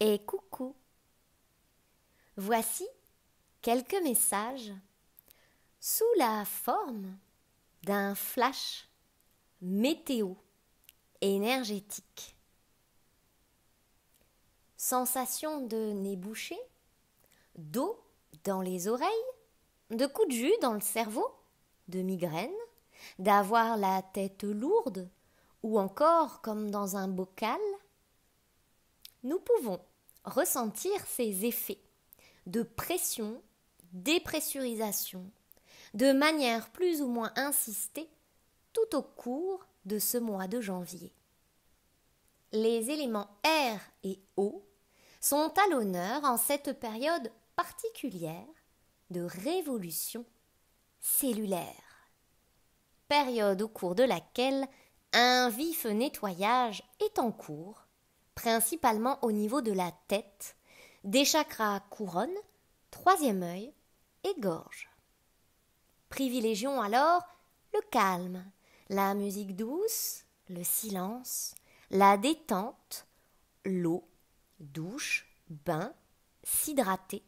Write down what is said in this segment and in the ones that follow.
et coucou. Voici quelques messages sous la forme d'un flash météo énergétique. Sensation de nez bouché, d'eau dans les oreilles, de coups de jus dans le cerveau, de migraine, d'avoir la tête lourde ou encore comme dans un bocal, nous pouvons ressentir ces effets de pression, dépressurisation, de manière plus ou moins insistée tout au cours de ce mois de janvier. Les éléments air et eau sont à l'honneur en cette période particulière de révolution cellulaire, période au cours de laquelle un vif nettoyage est en cours, principalement au niveau de la tête, des chakras couronne, troisième œil et gorge. Privilégions alors le calme, la musique douce, le silence, la détente, l'eau, douche, bain, s'hydrater.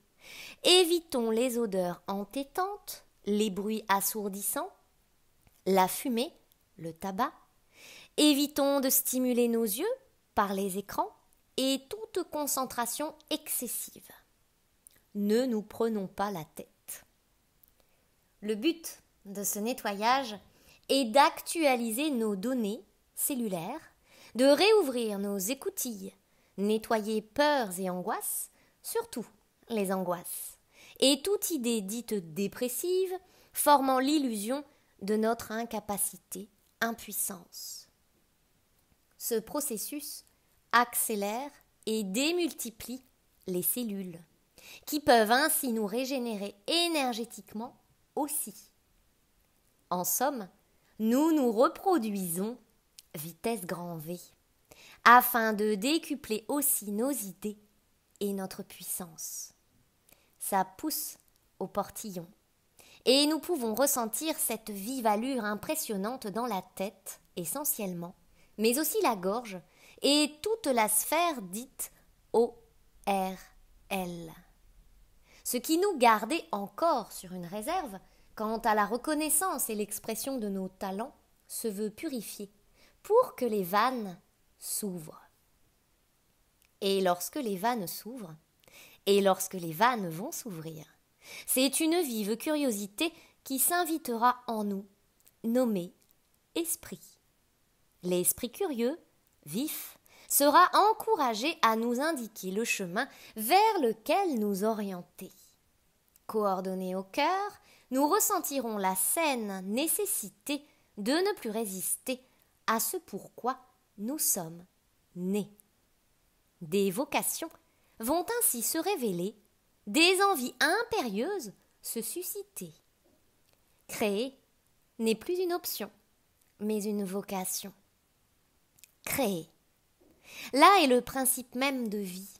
Évitons les odeurs entêtantes, les bruits assourdissants, la fumée, le tabac. Évitons de stimuler nos yeux par les écrans et toute concentration excessive. Ne nous prenons pas la tête. Le but de ce nettoyage est d'actualiser nos données cellulaires, de réouvrir nos écoutilles, nettoyer peurs et angoisses, surtout les angoisses, et toute idée dite dépressive formant l'illusion de notre incapacité, impuissance. Ce processus accélère et démultiplie les cellules, qui peuvent ainsi nous régénérer énergétiquement aussi. En somme, nous nous reproduisons vitesse grand V, afin de décupler aussi nos idées et notre puissance. Ça pousse au portillon, et nous pouvons ressentir cette vive allure impressionnante dans la tête, essentiellement, mais aussi la gorge, et toute la sphère dite ORL. Ce qui nous gardait encore sur une réserve quant à la reconnaissance et l'expression de nos talents se veut purifier pour que les vannes s'ouvrent. Et lorsque les vannes s'ouvrent, et lorsque les vannes vont s'ouvrir, c'est une vive curiosité qui s'invitera en nous, nommée esprit. L'esprit curieux vif, sera encouragé à nous indiquer le chemin vers lequel nous orienter. Coordonnés au cœur, nous ressentirons la saine nécessité de ne plus résister à ce pourquoi nous sommes nés. Des vocations vont ainsi se révéler, des envies impérieuses se susciter. Créer n'est plus une option, mais une vocation Là est le principe même de vie,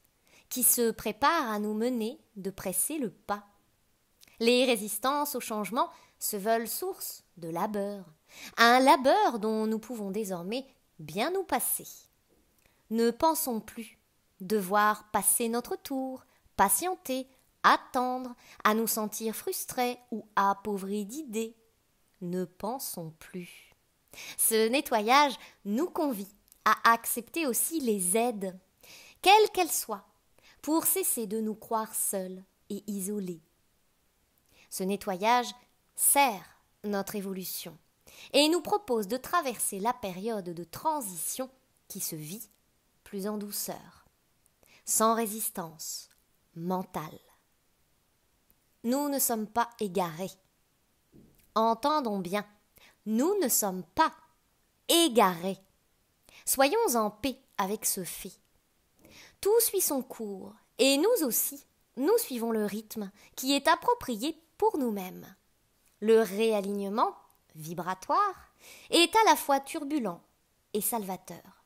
qui se prépare à nous mener de presser le pas. Les résistances au changement se veulent source de labeur, un labeur dont nous pouvons désormais bien nous passer. Ne pensons plus devoir passer notre tour, patienter, attendre, à nous sentir frustrés ou appauvris d'idées. Ne pensons plus. Ce nettoyage nous convie à accepter aussi les aides, quelles qu'elles soient, pour cesser de nous croire seuls et isolés. Ce nettoyage sert notre évolution et nous propose de traverser la période de transition qui se vit plus en douceur, sans résistance mentale. Nous ne sommes pas égarés. Entendons bien, nous ne sommes pas égarés. Soyons en paix avec ce fait. Tout suit son cours, et nous aussi, nous suivons le rythme qui est approprié pour nous-mêmes. Le réalignement vibratoire est à la fois turbulent et salvateur.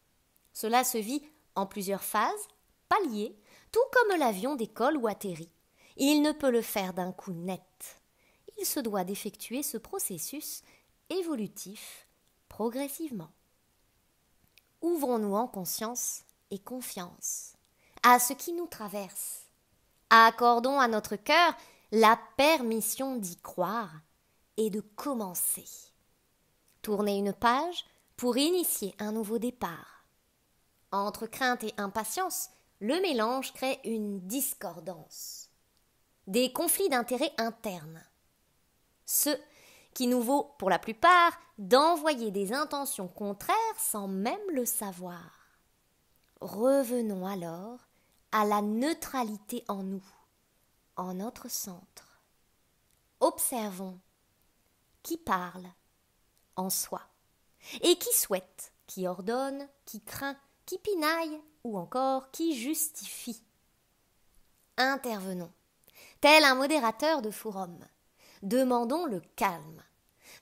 Cela se vit en plusieurs phases, paliers, tout comme l'avion décolle ou atterrit. Il ne peut le faire d'un coup net. Il se doit d'effectuer ce processus évolutif progressivement ouvrons-nous en conscience et confiance à ce qui nous traverse. Accordons à notre cœur la permission d'y croire et de commencer. Tournez une page pour initier un nouveau départ. Entre crainte et impatience, le mélange crée une discordance, des conflits d'intérêts internes. Ce qui nous vaut, pour la plupart, d'envoyer des intentions contraires sans même le savoir. Revenons alors à la neutralité en nous, en notre centre. Observons qui parle en soi et qui souhaite, qui ordonne, qui craint, qui pinaille ou encore qui justifie. Intervenons, tel un modérateur de forum. Demandons le calme.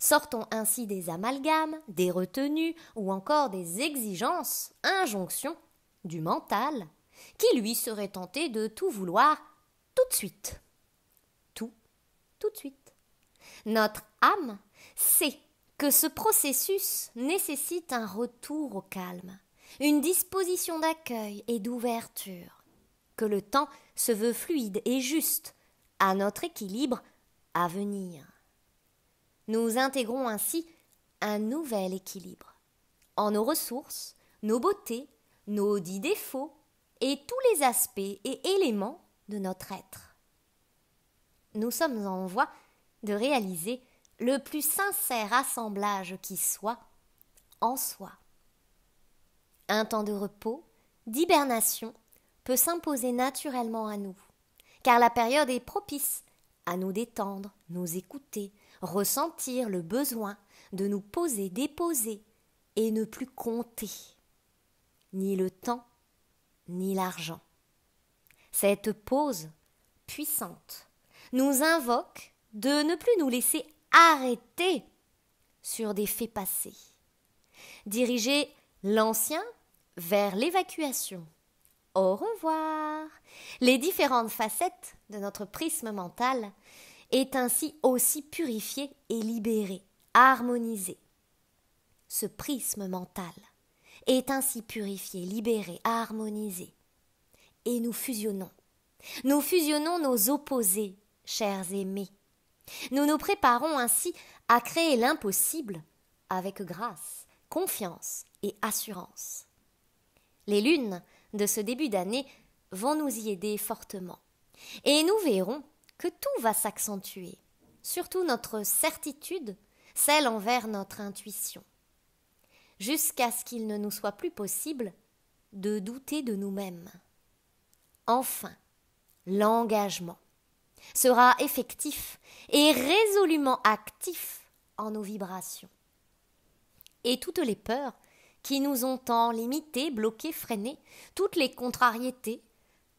Sortons ainsi des amalgames, des retenues ou encore des exigences, injonctions du mental, qui lui serait tenté de tout vouloir tout de suite. Tout, tout de suite. Notre âme sait que ce processus nécessite un retour au calme, une disposition d'accueil et d'ouverture, que le temps se veut fluide et juste à notre équilibre à venir. Nous intégrons ainsi un nouvel équilibre en nos ressources, nos beautés, nos dix défauts et tous les aspects et éléments de notre être. Nous sommes en voie de réaliser le plus sincère assemblage qui soit en soi. Un temps de repos, d'hibernation, peut s'imposer naturellement à nous, car la période est propice à nous détendre, nous écouter, ressentir le besoin de nous poser, déposer et ne plus compter ni le temps, ni l'argent. Cette pause puissante nous invoque de ne plus nous laisser arrêter sur des faits passés. Diriger l'ancien vers l'évacuation. Au revoir. Les différentes facettes de notre prisme mental est ainsi aussi purifié et libéré, harmonisé. Ce prisme mental est ainsi purifié, libéré, harmonisé. Et nous fusionnons. Nous fusionnons nos opposés, chers aimés. Nous nous préparons ainsi à créer l'impossible avec grâce, confiance et assurance. Les lunes de ce début d'année vont nous y aider fortement. Et nous verrons que tout va s'accentuer, surtout notre certitude, celle envers notre intuition jusqu'à ce qu'il ne nous soit plus possible de douter de nous-mêmes. Enfin, l'engagement sera effectif et résolument actif en nos vibrations. Et toutes les peurs qui nous ont tant limités, bloqués, freinés, toutes les contrariétés,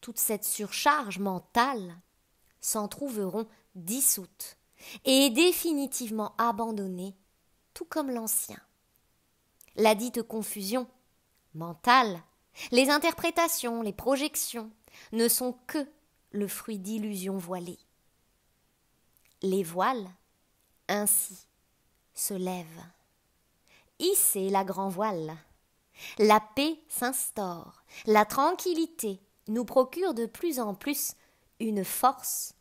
toute cette surcharge mentale s'en trouveront dissoutes et définitivement abandonnées, tout comme l'ancien la dite confusion mentale, les interprétations, les projections ne sont que le fruit d'illusions voilées. Les voiles, ainsi, se lèvent. Hissez la grand voile. La paix s'instaure, la tranquillité nous procure de plus en plus une force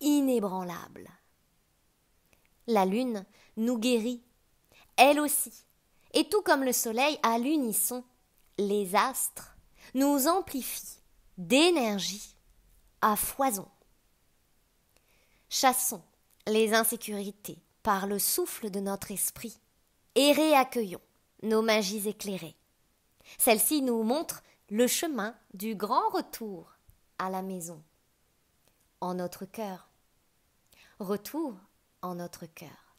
inébranlable. La lune nous guérit, elle aussi, et tout comme le soleil à l'unisson, les astres nous amplifient d'énergie à foison. Chassons les insécurités par le souffle de notre esprit et réaccueillons nos magies éclairées. Celles-ci nous montrent le chemin du grand retour à la maison, en notre cœur. Retour en notre cœur.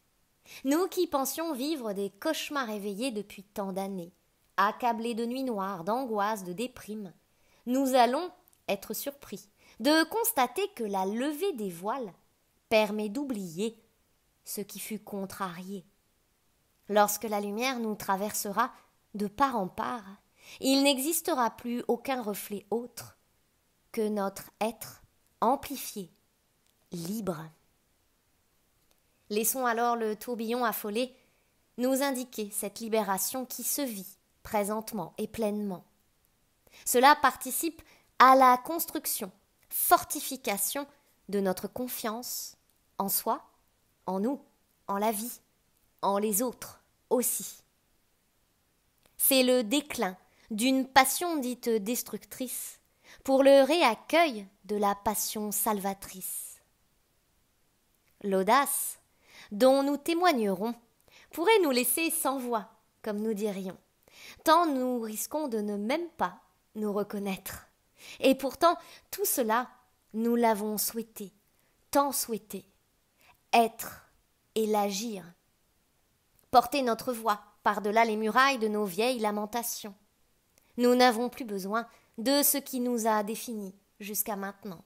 Nous qui pensions vivre des cauchemars éveillés depuis tant d'années, accablés de nuits noires, d'angoisse, de déprime, nous allons être surpris de constater que la levée des voiles permet d'oublier ce qui fut contrarié. Lorsque la lumière nous traversera de part en part, il n'existera plus aucun reflet autre que notre être amplifié, libre. Laissons alors le tourbillon affolé nous indiquer cette libération qui se vit présentement et pleinement. Cela participe à la construction, fortification de notre confiance en soi, en nous, en la vie, en les autres aussi. C'est le déclin d'une passion dite destructrice pour le réaccueil de la passion salvatrice. L'audace, dont nous témoignerons, pourrait nous laisser sans voix, comme nous dirions, tant nous risquons de ne même pas nous reconnaître. Et pourtant, tout cela, nous l'avons souhaité, tant souhaité, être et l'agir. Porter notre voix par-delà les murailles de nos vieilles lamentations. Nous n'avons plus besoin de ce qui nous a définis jusqu'à maintenant.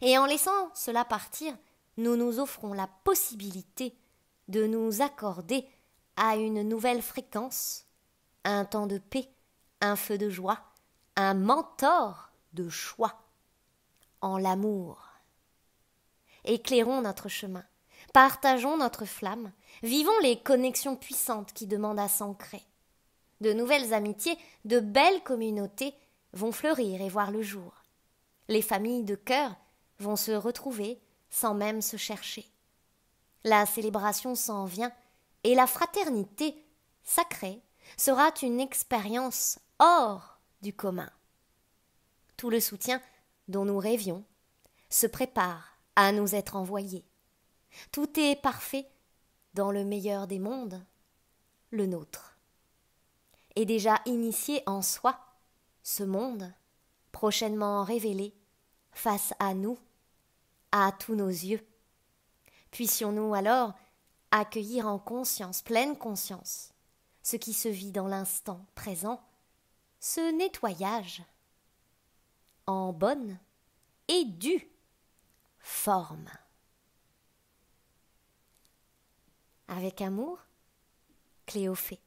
Et en laissant cela partir, nous nous offrons la possibilité de nous accorder à une nouvelle fréquence, un temps de paix, un feu de joie, un mentor de choix, en l'amour. Éclairons notre chemin, partageons notre flamme, vivons les connexions puissantes qui demandent à s'ancrer. De nouvelles amitiés, de belles communautés vont fleurir et voir le jour. Les familles de cœur vont se retrouver sans même se chercher. La célébration s'en vient et la fraternité sacrée sera une expérience hors du commun. Tout le soutien dont nous rêvions se prépare à nous être envoyé. Tout est parfait dans le meilleur des mondes, le nôtre. Et déjà initié en soi, ce monde, prochainement révélé, face à nous, à tous nos yeux. Puissions-nous alors accueillir en conscience, pleine conscience, ce qui se vit dans l'instant présent, ce nettoyage en bonne et due forme. Avec amour, Cléophée.